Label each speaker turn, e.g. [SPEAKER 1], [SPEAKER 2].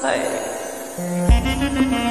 [SPEAKER 1] はい。